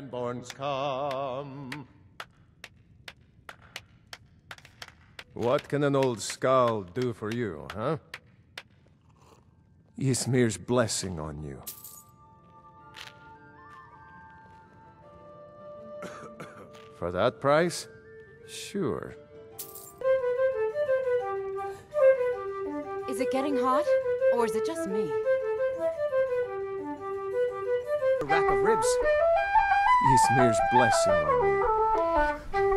mornings come. What can an old skull do for you, huh? Ysmir's blessing on you. For that price? Sure. Is it getting hot? Or is it just me? A rack of ribs. Ysmir's blessing on you.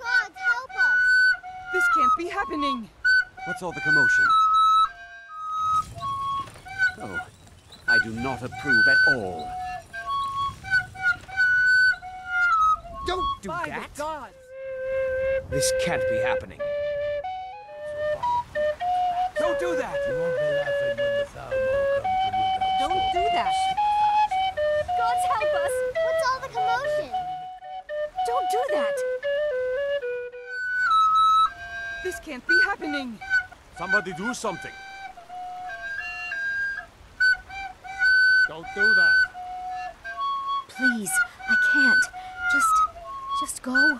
God, help us! This can't be happening. What's all the commotion? Oh, I do not approve at all. Don't do By that! the gods! This can't be happening. Don't do that! Don't do that! God, help us! What's all the commotion? Don't do that! This can't be happening. Somebody do something. Don't do that. Please, I can't. Just. just go.